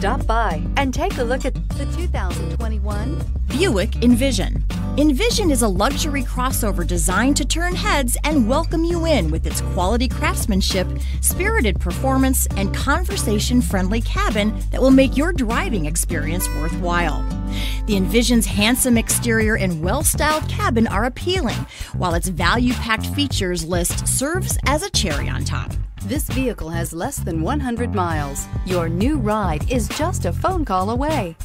Stop by and take a look at the 2021 Buick Envision. Envision is a luxury crossover designed to turn heads and welcome you in with its quality craftsmanship, spirited performance, and conversation friendly cabin that will make your driving experience worthwhile. The Envision's handsome exterior and well styled cabin are appealing, while its value packed features list serves as a cherry on top. This vehicle has less than 100 miles. Your new ride is just a phone call away.